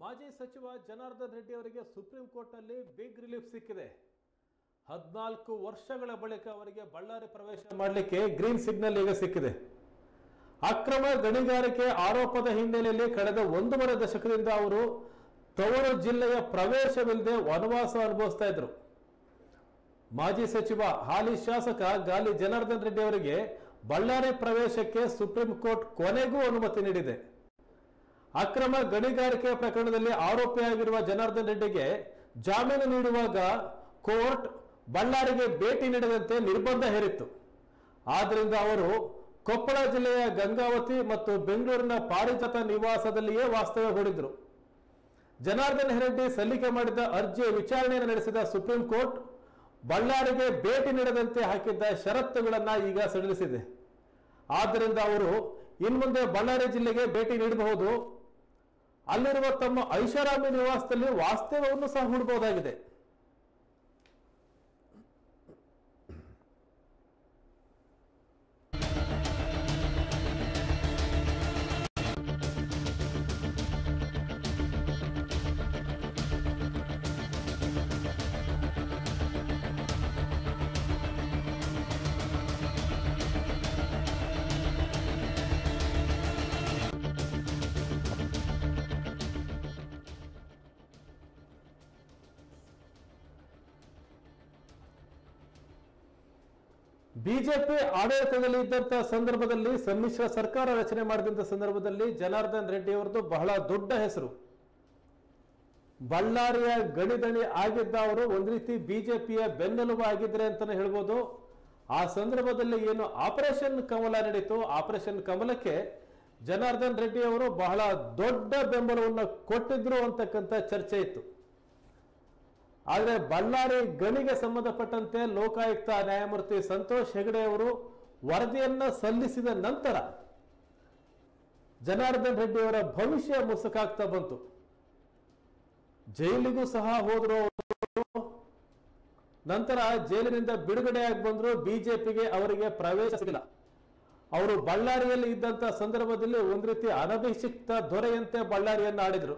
ಮಾಜಿ ಸಚಿವ ಜನಾರ್ದನ್ ರೆಡ್ಡಿ ಅವರಿಗೆ ಸುಪ್ರೀಂ ಕೋರ್ಟ್ನಲ್ಲಿ ಬಿಗ್ ರಿಲೀಫ್ ಸಿಕ್ಕಿದೆ. ಹದಿನಾಲ್ಕು ವರ್ಷಗಳ ಬಳಿಕ ಅವರಿಗೆ ಬಳ್ಳಾರಿ ಪ್ರವೇಶ ಮಾಡಲಿಕ್ಕೆ ಗ್ರೀನ್ ಸಿಗ್ನಲ್ ಈಗ ಸಿಕ್ಕಿದೆ. ಅಕ್ರಮ ಗಣಿಗಾರಿಕೆ ಆರೋಪದ ಹಿನ್ನೆಲೆಯಲ್ಲಿ ಕಳೆದ ಒಂದೂವರೆ ದಶಕದಿಂದ ಅವರು ತವರು ಜಿಲ್ಲೆಯ ಪ್ರವೇಶವಿಲ್ಲದೆ ವನವಾಸ ಅನುಭವಿಸ್ತಾ ಇದ್ರು. ಮಾಜಿ ಸಚಿವ, ಹಾಲಿ ಶಾಸಕ ಗಾಲಿ ಜನಾರ್ದನ್ ರೆಡ್ಡಿ ಅವರಿಗೆ ಬಳ್ಳಾರಿ ಪ್ರವೇಶಕ್ಕೆ ಸುಪ್ರೀಂ ಕೋರ್ಟ್ ಕೊನೆಗೂ ಅನುಮತಿ ನೀಡಿದೆ. ಅಕ್ರಮ ಗಣಿಗಾರಿಕೆ ಪ್ರಕರಣದಲ್ಲಿ ಆರೋಪಿಯಾಗಿರುವ ಜನಾರ್ದನ್ ರೆಡ್ಡಿಗೆ ಜಾಮೀನು ನೀಡುವಾಗ ಕೋರ್ಟ್ ಬಳ್ಳಾರಿಗೆ ಭೇಟಿ ನೀಡದಂತೆ ನಿರ್ಬಂಧ ಹೇರಿತ್ತು. ಆದ್ದರಿಂದ ಅವರು ಕೊಪ್ಪಳ ಜಿಲ್ಲೆಯ ಗಂಗಾವತಿ ಮತ್ತು ಬೆಂಗಳೂರಿನ ಪಾರಿಜಾತ ನಿವಾಸದಲ್ಲಿಯೇ ವಾಸ್ತವ್ಯ ಹೂಡಿದ್ರು. ಜನಾರ್ದನ್ ರೆಡ್ಡಿ ಸಲ್ಲಿಕೆ ಮಾಡಿದ ಅರ್ಜಿಯ ವಿಚಾರಣೆಯನ್ನು ನಡೆಸಿದ ಸುಪ್ರೀಂ ಕೋರ್ಟ್ ಬಳ್ಳಾರಿಗೆ ಭೇಟಿ ನೀಡದಂತೆ ಹಾಕಿದ್ದ ಷರತ್ತುಗಳನ್ನು ಈಗ ಸಡಿಲಿಸಿದೆ. ಆದ್ದರಿಂದ ಅವರು ಇನ್ಮುಂದೆ ಬಳ್ಳಾರಿ ಜಿಲ್ಲೆಗೆ ಭೇಟಿ ನೀಡಬಹುದು. ಅಲ್ಲಿರುವ ತಮ್ಮ ಐಷಾರಾಮಿ ನಿವಾಸದಲ್ಲಿ ವಾಸ್ತವ್ಯವನ್ನು ಸಹ ಹೂಡಬಹುದಾಗಿದೆ ಬಿಜೆಪಿ ಆಡಳಿತದಲ್ಲಿ ಇದ್ದಂತಹ ಸಂದರ್ಭದಲ್ಲಿ ಸಮ್ಮಿಶ್ರ ಸರ್ಕಾರ ರಚನೆ ಮಾಡಿದಂತ ಸಂದರ್ಭದಲ್ಲಿ ಜನಾರ್ದನ್ ರೆಡ್ಡಿ ಅವರದ್ದು ಬಹಳ ದೊಡ್ಡ ಹೆಸರು. ಬಳ್ಳಾರಿಯ ಗಣಿದಣಿ ಆಗಿದ್ದ ಅವರು ಒಂದ್ ರೀತಿ ಬಿಜೆಪಿಯ ಬೆನ್ನೆಲುಬು ಆಗಿದ್ರೆ ಅಂತಾನೆ ಹೇಳ್ಬೋದು. ಆ ಸಂದರ್ಭದಲ್ಲಿ ಏನು ಆಪರೇಷನ್ ಕಮಲ ನಡೀತು. ಆಪರೇಷನ್ ಕಮಲಕ್ಕೆ ಜನಾರ್ದನ್ ರೆಡ್ಡಿ ಅವರು ಬಹಳ ದೊಡ್ಡ ಬೆಂಬಲವನ್ನು ಕೊಟ್ಟಿದ್ರು ಅಂತಕ್ಕಂಥ ಚರ್ಚೆ ಇತ್ತು. ಆದರೆ ಬಳ್ಳಾರಿ ಗಣಿಗೆ ಸಂಬಂಧಪಟ್ಟಂತೆ ಲೋಕಾಯುಕ್ತ ನ್ಯಾಯಮೂರ್ತಿ ಸಂತೋಷ್ ಹೆಗಡೆ ಅವರು ವರದಿಯನ್ನ ಸಲ್ಲಿಸಿದ ನಂತರ ಜನಾರ್ದನ್ ರೆಡ್ಡಿ ಅವರ ಭವಿಷ್ಯ ಮುಸುಕಾಗ್ತಾ ಬಂತು. ಜೈಲಿಗೂ ಸಹ ಹೋದ್ರು. ನಂತರ ಜೈಲಿನಿಂದ ಬಿಡುಗಡೆಯಾಗಿ ಬಂದ್ರು ಬಿಜೆಪಿಗೆ ಅವರಿಗೆ ಪ್ರವೇಶ ಸಿಗಲಿಲ್ಲ ಅವರು ಬಳ್ಳಾರಿಯಲ್ಲಿ ಇದ್ದಂತ ಸಂದರ್ಭದಲ್ಲಿ ಒಂದ್ ರೀತಿ ಅನಭಿಷಿಕ್ತ ದೊರೆಯಂತೆ ಬಳ್ಳಾರಿಯನ್ನು ಆಡಿದ್ರು.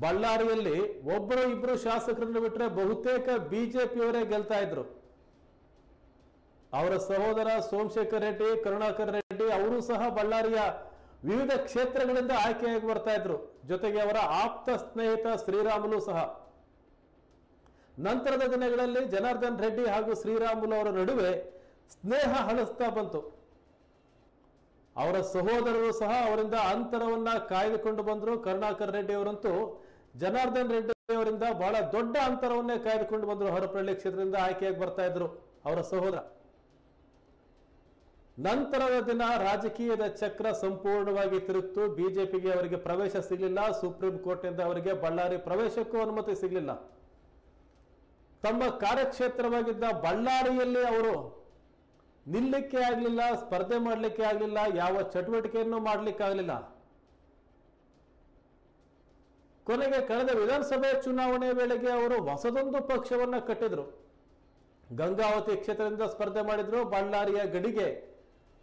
ಬಳ್ಳಾರಿಯಲ್ಲಿ ಒಬ್ಬರು ಇಬ್ಬರು ಶಾಸಕರನ್ನು ಬಿಟ್ಟರೆ ಬಹುತೇಕ ಬಿಜೆಪಿಯವರೇ ಗೆಲ್ತಾ ಇದ್ರು. ಅವರ ಸಹೋದರ ಸೋಮಶೇಖರ್ ರೆಡ್ಡಿ, ಕರುಣಾಕರ್ ರೆಡ್ಡಿ ಅವರು ಸಹ ಬಳ್ಳಾರಿಯ ವಿವಿಧ ಕ್ಷೇತ್ರಗಳಿಂದ ಆಯ್ಕೆಯಾಗಿ ಬರ್ತಾ ಇದ್ರು. ಜೊತೆಗೆ ಅವರ ಆಪ್ತ ಸ್ನೇಹಿತ ಶ್ರೀರಾಮುಲು ಸಹ. ನಂತರದ ದಿನಗಳಲ್ಲಿ ಜನಾರ್ದನ್ ರೆಡ್ಡಿ ಹಾಗೂ ಶ್ರೀರಾಮುಲು ಅವರ ನಡುವೆ ಸ್ನೇಹ ಹಳಿಸ್ತಾ ಬಂತು. ಅವರ ಸಹೋದರರು ಸಹ ಅವರಿಂದ ಅಂತರವನ್ನ ಕಾಯ್ದುಕೊಂಡು ಬಂದರು. ಕರುಣಾಕರ್ ರೆಡ್ಡಿ ಅವರಂತೂ ಜನಾರ್ದನ್ ರೆಡ್ಡಿ ಅವರಿಂದ ಬಹಳ ದೊಡ್ಡ ಅಂತರವನ್ನೇ ಕಾಯ್ದುಕೊಂಡು ಬಂದರು. ಹೊರಪಳ್ಳಿ ಕ್ಷೇತ್ರದಿಂದ ಆಯ್ಕೆಯಾಗಿ ಬರ್ತಾ ಇದ್ರು ಅವರ ಸಹೋದರ. ನಂತರದ ದಿನ ರಾಜಕೀಯದ ಚಕ್ರ ಸಂಪೂರ್ಣವಾಗಿ ತಿರುಗಿತು. ಬಿಜೆಪಿಗೆ ಅವರಿಗೆ ಪ್ರವೇಶ ಸಿಗಲಿಲ್ಲ. ಸುಪ್ರೀಂ ಕೋರ್ಟ್ನಿಂದ ಅವರಿಗೆ ಬಳ್ಳಾರಿ ಪ್ರವೇಶಕ್ಕೂ ಅನುಮತಿ ಸಿಗಲಿಲ್ಲ. ತಮ್ಮ ಕಾರ್ಯಕ್ಷೇತ್ರವಾಗಿದ್ದ ಬಳ್ಳಾರಿಯಲ್ಲಿ ಅವರು ನಿಲ್ಲಕ್ಕೆ ಆಗಲಿಲ್ಲ, ಸ್ಪರ್ಧೆ ಮಾಡಲಿಕ್ಕೆ ಆಗಲಿಲ್ಲ, ಯಾವ ಚಟುವಟಿಕೆಯನ್ನು ಮಾಡ್ಲಿಕ್ಕೆ ಆಗಲಿಲ್ಲ. ಕೊನೆಗೆ ಕಳೆದ ವಿಧಾನಸಭೆ ಚುನಾವಣೆ ವೇಳೆಗೆ ಅವರು ಹೊಸದೊಂದು ಪಕ್ಷವನ್ನ ಕಟ್ಟಿದ್ರು. ಗಂಗಾವತಿ ಕ್ಷೇತ್ರದಿಂದ ಸ್ಪರ್ಧೆ ಮಾಡಿದ್ರು, ಬಳ್ಳಾರಿಯ ಗಡಿಗೆ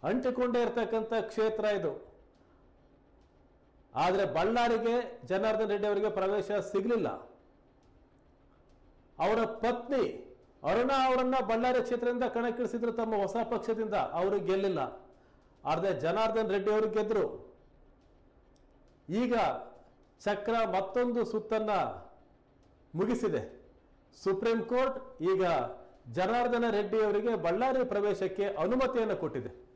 ಅಂಟಿಕೊಂಡೇ ಇರತಕ್ಕಂಥ ಕ್ಷೇತ್ರ ಇದು. ಆದರೆ ಬಳ್ಳಾರಿಗೆ ಜನಾರ್ದನ್ ರೆಡ್ಡಿ ಅವರಿಗೆ ಪ್ರವೇಶ ಸಿಗಲಿಲ್ಲ. ಅವರ ಪತ್ನಿ ಅರುಣಾ ಅವರನ್ನ ಬಳ್ಳಾರಿ ಕ್ಷೇತ್ರದಿಂದ ಕಣಕ್ಕಿಳಿಸಿದ್ರು ತಮ್ಮ ಹೊಸ ಪಕ್ಷದಿಂದ, ಅವರು ಗೆಲ್ಲಿಲ್ಲ. ಆದರೆ ಜನಾರ್ದನ್ ರೆಡ್ಡಿ ಅವರು ಗೆದ್ರು. ಈಗ ಚಕ್ರ ಮತ್ತೊಂದು ಸುತ್ತನ್ನ ಮುಗಿಸಿದೆ. ಸುಪ್ರೀಂ ಕೋರ್ಟ್ ಈಗ ಜನಾರ್ದನ ರೆಡ್ಡಿ ಅವರಿಗೆ ಬಳ್ಳಾರಿ ಪ್ರವೇಶಕ್ಕೆ ಅನುಮತಿಯನ್ನು ಕೊಟ್ಟಿದೆ.